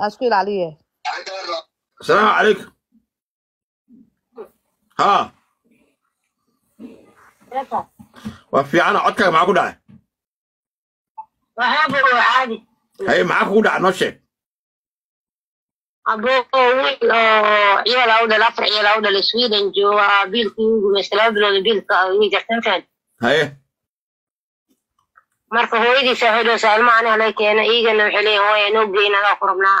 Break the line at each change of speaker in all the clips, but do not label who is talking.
aan isku ilaaliye
asalaamu calaykum ha waa fiicana codkaaga maxaa ku dhacay haye maxaa kugu dhaca noo sheeg
abo wiil oo ciyaal u dhalay afar ciyaal u dhalay sweden jooga biilka igu gumaysta laba bilooda biilka igu jartan fahad
haye
marka hooyadiisa waxay dhahaysaa ilmaha aniga lay keena iigana waxay leeyihiin hooya noo geyn adaa ku rabnaa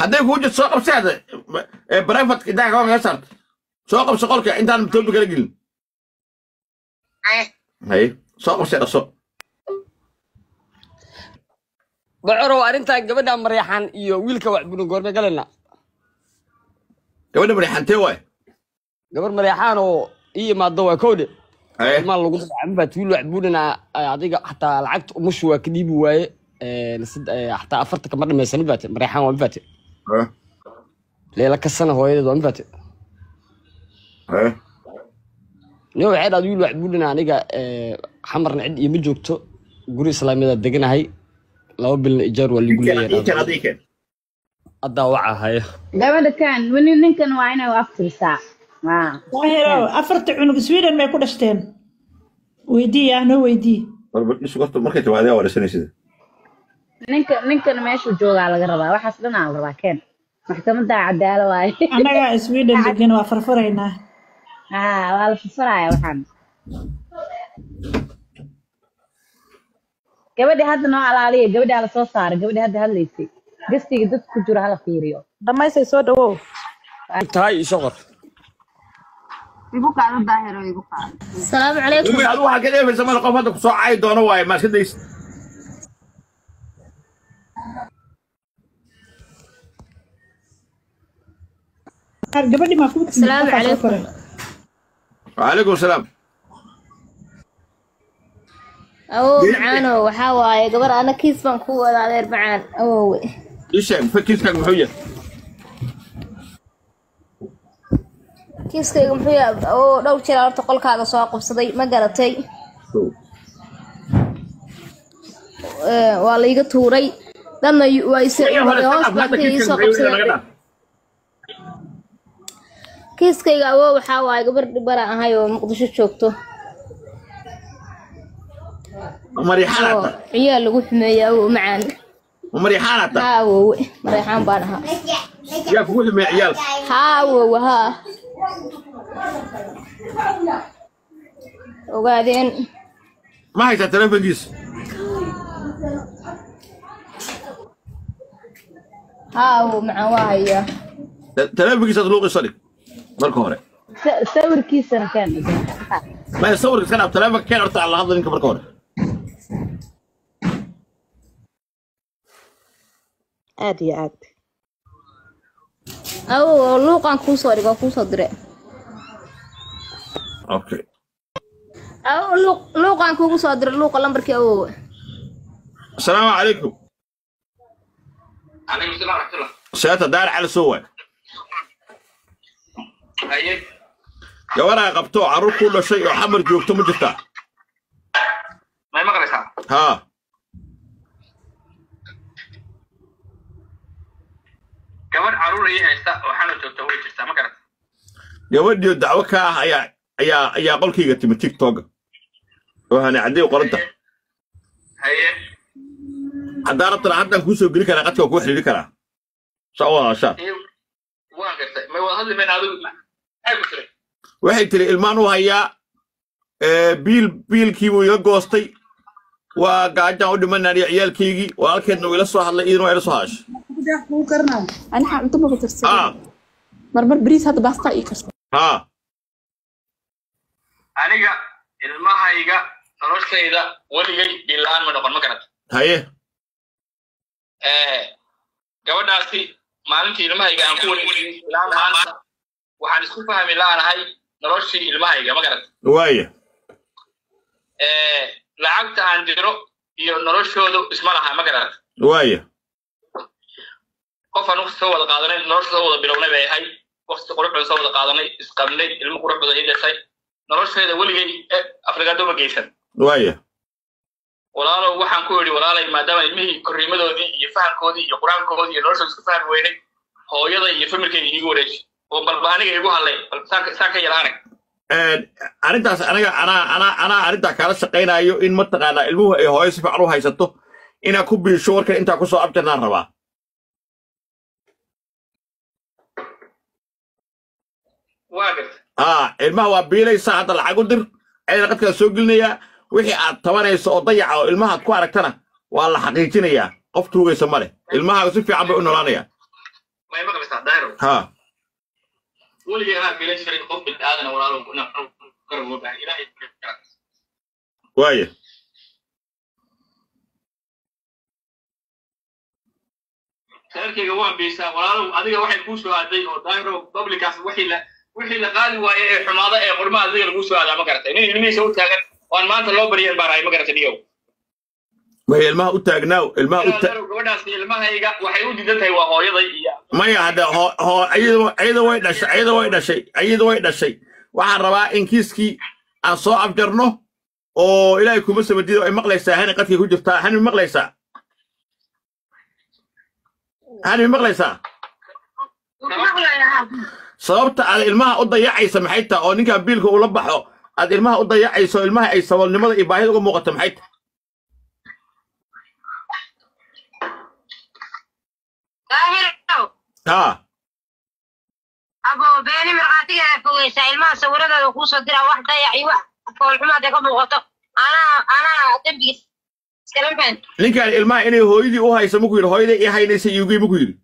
hadday kuu jirto soo qabseeda brivatka intaa kaa kaga saarta soo qabso qolka intaan toobi kala gelin.
Haye
soo qabsee dhaqso
bocorow arrintan gabadha mareexan iyo wiilka waxbuna goorme galena
gabadha marixantee waay?
Gabar mareexaan oo ii imaado waa kowdhe ilmaa lagu dacabinbaa wiil waxbunana adiga xataa lacagta umushu waa ka dhiibi waaye xataa afarta kama dhamaysanin baate mareexaan waa mafate
haye
leela kasana hooyadeed waa mafate
haye
nin waxay dhahda wiil waxbunana aniga ee, xamarna cid iima joogto guri islaamiyada deganahay laba bilna ijaar waa ligu leeyahay haddaa waca haya
gabadha kan weli ninkan waa inay aftirsaa Haa.
waahirow afarta cunug sweden may ku dhashteen weydii ah noo weydii
markay timaadee wareysanaysid
ninka ninkan meeshuu joogaa laga rabaa. Waxaas dhan aa la rabaa ken. Maxkamadda cadaalo waaye
annagaa sweden degan waa farfaraynaa.
Haa waa la furfaraaya waxaan. Gabadhi hadda noo alaaliya gabadhaa la soo saaray gabadhi hadda hadlaysay. Gastiga dadka ku jiro hala fiiriyo.
Dhamaystay soo dhawow?
Tahay isoo qor.
Asalaamu calaykum.
Umi adu waxaa ka dheefaysa mala qof hadda ku soo caayi doono waaye maa
gabadhi maa qofaa soo
calaykum.
koray
wacalaykum salaam
awow macaano waxaa waaye gabar ana kiis baan ku wada adeer macaan awowe
ii sheeg fakiiskaaga muxuu yahay
kiiskayga muxuu yahay oo dhowr jeer horta qolkaaga soo qabsaday ma garatay waa la iga tuuray dadna yu- waa is hoos baa iisoo qabsaday kiiskayga awow waxaa waaye gabar dhibara ahay oo muqdisho joogto. Ciyaal lagu xumeeya awow macaan. Haa awowe baan ahaa. Haa awowe haa ogaadeen.
Ma haysaa telefonkiisa
haa awow macaan waa hayaa.
Telefonkiisaad luuqisa dhig marka hore.
Sa- sawirkiisana keen
maya sawirka iska dhaaf telefonka keen horta aan la hadla ninka marka hore.
Aad iyo aad.
Awow luuqaan kuusoo dhigo kuusoo dire
okay
awow luuq luuqaan kuugu soo dire luuqa lambarkii awowe
asalaamu calaykum seeta daar cali soo waay gabaraa qabto carruur ku dhashay oo xamar joogto ma jirtaa
garata
gabadhiyo dacwo ka ah ayaa ayaa ayaa qolkayga timi tiktoka oo hane caddey qoranta
haye.
Haddaan rabtana haddaan kuu soo geli karaa qadka waa kuu xidhiiri karaa saa u wadaashaan waxay tiri ilmaan u hayaa biil biilkiibuu iga goostay. Waa gaajaan u dhimanaya ciyaalkaygii walaalkeedna wuu ila soo hadlay idina waa ila soo hadashay
cunto
haa
marmar bariis hadda baasta ii karsan
haa
aniga ilmahayga noloshayda weligay bilaan ma noqon ma garata
haye.
Gabadhaasi maalintii ilmahayga aan ku wareejiyey ilaa maanta waxaan isku fahmi la'anahay noloshii ilmahayga ma garat
waaya
lacagta aan diro iyo noloshoodu isma laha ma garat
waaya
qof aan waqti soo wada qaadanay nolosha soo wada bilownay bay ahay waqti qurux badan soo wada qaadanay isqabnay ilmo qurux badan ii dhashay nolosheeda weligay afrikaado ma geysan
waaya
walaalow waxaan ku idhi walaalay maadaama ilmihii korriimadoodii iyo fahamkoodii iyo qur'aankoodii iyo noloshooda isku fahmi weynay hooyada iyo familkayga iigu wareeji oo balba aniga igu hadlay. Saan ka yaraane
arrintaas aniga anaa anaa anaa arrintaa kaala shaqaynayo in mataqaanaa ilmuhu ay hooyo si fiican u haysato inaa ku biisho warkan intaa ku soo abjarnaan rabaa. Aa ilmaha waa biilaysaa hadda lacag u dir ayada qadkaa soo gelinayaa wixii aad tabanayso oo dayaca oo ilmahaad ku aragtana waa la xaqiijinayaa. Qof tuugaysa ma leh. Ilmahaaga si fiican bay u noolaanayaan
anaa fiilan jiray qof garab ilaahay
waaya
reerkayga waan biisaa walaalow adiga waxay kuu soo aaday oo daahiro publicaas wixii la wixii la qaadi waaye ee xumaada ee qurmaha adiga laguu soo aadaa ma garatay nin ilmihiisa u taagan waan maanta loo bariyeen baan ahay ma garatay niyow
maya ilmaha u taagnaaw ilmaha u ta
gabadhaasi ilmahayga waxay u diidan tahay waa hooyaday iyo
maya hadda way dhashay ayada way dhashay ayada way dhashay. Waxaan rabaa in kiiskii aan soo afjarno oo ilaahay kuma samadido ay maqlaysaa hani qadkay ku jirtaa hani ma maqlaysaa? Hani ma maqlaysaa? Sababta aad ilmaha u dayacaysa maxay tahay? Oo ninkan biilka ula baxo aad ilmaha u dayacayso ilmaha ay saboolnimada iyo baahida uga muuqato maxay tahay
abo beeni fogeysaa ilmaha sawiradooda kuusoo diraa wax dayac iyo wax foolxumaad ee ka muuqato. Anaa anaa dembiga iskala faan
ninkan ilmaha inay hooyadii u hayso muku yidhi hooyadii i haynaysa iugi muku yidhi.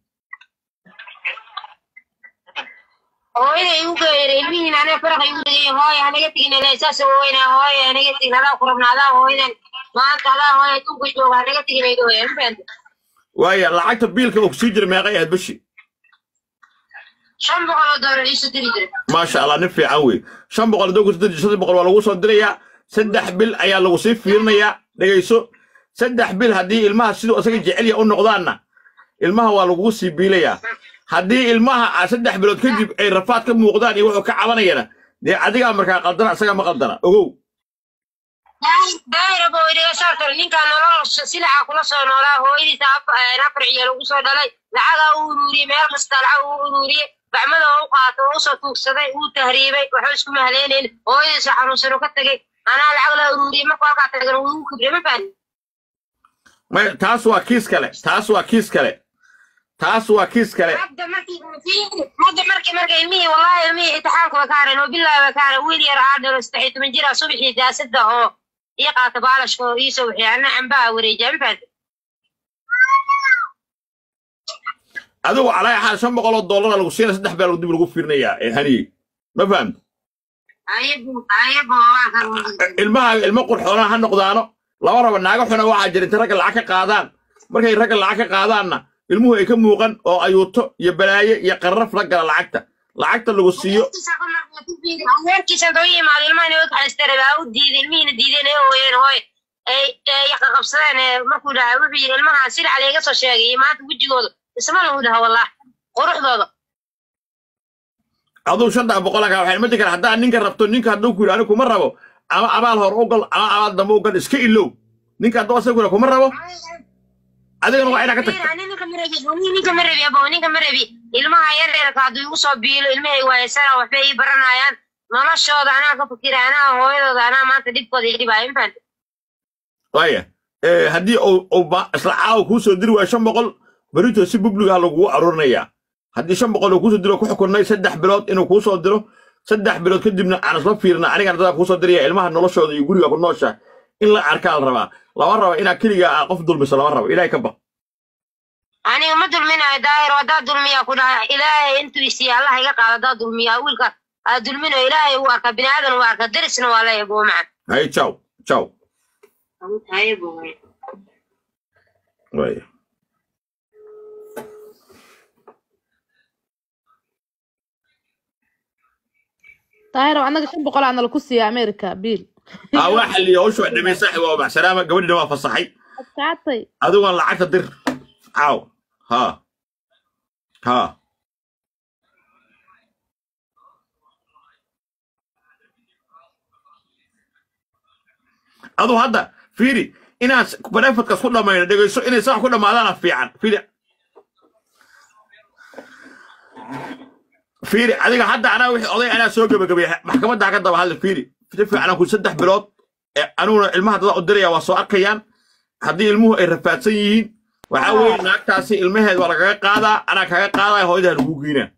Hooyada igu geeyray ilmihiin aniga faraqa igu dhigay hooya hanaga tegin ilaa saas weynaa hooya hanaga tegin adaa ku rabna adaa hooyadan maanta adaa hooya adduunka jooga hanaga tegin ay dhawayaan ma
waaya lacagta biilka uu ku sii jira meeqay ahayd bashi maasha allah nin fiican wey shan boqol hadduu ku soo diri saddex boqol waa lagu soo dirayaa saddex bil ayaa lagu sii fiirinayaa. Dhegayso. Saddex bil haddii ilmaha siduu isaga jecelya u noqdaanna ilmaha waa lagugu sii biilayaa. Haddii ilmaha aa saddex bilood kadib ay rafaad ka
daahir abo idiga saartar ninkaa nolol silaca kula soo noolaa hooyadiisa afar ciyo lagu soo dhalay lacagaa u uruuriyey meel kasta lacag u uruuriyey bacmada oo u qaato oo u soo tuugsaday uu tahriibay waxba isku mahaleynayn hooyadiisa xanuunsan oo ka tegey anaa lacag la uruuriyey markuu halkaa tagan wuu ugu kibriye ma fahmi
taas waa kiis kale taas waa kiis kale taas waa kiis kale.
Hadda markii hadda markii marka ilmihii wallahi ilmihii intixaanka way ka hareen oo bilaahi ka hareen wiil yar aa dhalo saddex iyo toban jira subaxii daasada oo ii qaata baalashka oo iisoo wixii ana cambaha wareejiya ma fahmi
adigu calaa xaal shan boqol oo dollara lagu siina saddex baa dib lagu fiirinayaa haniyey ma
kan
ilmahaaga ilmo qurxoona ha noqdaano laba raba naaga xuna waxaa jira inta ragga lacag ka qaadaan markay ragga lacag ka qaadaanna ilmuhu ay ka muuqan oo ayuuto iyo balaaye iyo qarraf la gala lacagta lacagta lagu siiyo
adeerkiisa inta u yimaado ilmaha inay u kaxaystare baa u diiday ilmihiina diideen ee hooyeen hooy ay qaqabsadeen ee markuu dhahay wuxuu yidhi ilmaha silaca layga soo sheegay iyo maanta wejigooda isma lagu dhaha wallah quruxdooda
aduu shantaa boqol kaa waxay madi kara haddaa ninka rabto ninka hadduu ku yidhi anigu kuma rabo. Ama abaal hor u gal ama abaal dambe u gal iska ilow ninka hadduu yidhi kuma rabo. Adigana waa inaa ka
rabi ninka ma rabi abo ninka ma rabi ilmaha yareerka hadduu igu soo biilo ilmahay waayasana waxbay ii baranayaan. Noloshooda anaa ka fikira anaa hooyadooda anaa maanta dhibkooda ii dhibaayo ma fahamta
waaya haddii isla caawa kuu soo diri waayo shan boqol berito si bubliga lagugu aruurinayaa haddii shan boqol uu kuusoo diro ku xukunnay saddex bilood inuu kuu soo diro saddex bilood kadibna aan isla fiirna anigan dadaa kuu soo diraya ilmaha noloshooda iyo guriga ku noosha in la arkaa la rabaa. Lama raba inaa keligaa aa qof dulmiso lama rabo ilaahay ka baq
aniga ma dulminayo daahir haddaa dulmiya. Ku dhahay ilaahay intuu isiiya allah iga qaado haddaa dulmiyaa wiilka aa ah, dulmino ilaahay u arka biniaadan u arka darisna waa la eego macan
hay jaw jaw
daahiro annaga shan boqolaa nala ku siiya america biil.
Ah, aa waa xaliyey howshu waa dhamay waa baxsanaama gabadhina waa fasaxay.
Adigu
waa lacagta dir. Caaw ha. Ha. Adu hadda fiiri inaan barefadkas ku dhamayno dhegayso inay sax ku dhamaadaana fiican. Fiiri. Fiiri adiga hadda anaa wixii oday anaa soo gebagabeeya maxkamaddaa ka daba hadla fiiri. Si ku saddex bilood ee aniguna ilmaha dada u diraya waa soo arkayaan. Haddii ilmuhu ay rafaadsan yihiin waxaa weeye naagtaasi ilmaheed waa lagaga qaadaa anaa kaga qaadaya hooyada lagu geynaa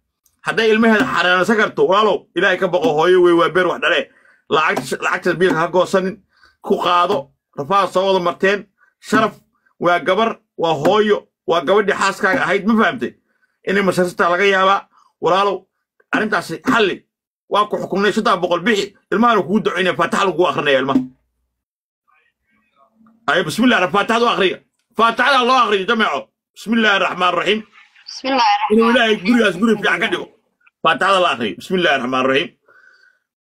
hadday ilmaheeda xanaanaysan karto walaalow ilaahay ka baqo hooyo wey waa beer wax dhale. Lacagta lacagta biilka ha goosanin ku qaado rafaad soo wada marteen sharaf waa gabar waa hooyo waa gabadhii xaaskaaga ahayd ma fahamtay inay masharsata laga yaabaa walaalow arrintaasi xalli waa ku xukumnay shantaa boqol bixi ilmahana kugu ducaynaya faataxa lagugu akrinaya ilmaha ay bismillah faataxadu akriya faatixada loo akriyo jamco bismi
illaahi raxmaan raxiim
inuu ilaahay gurigaas guri fiican ka dhigo. Faatixada la akriyo bismi illaahi raxmaan raxiim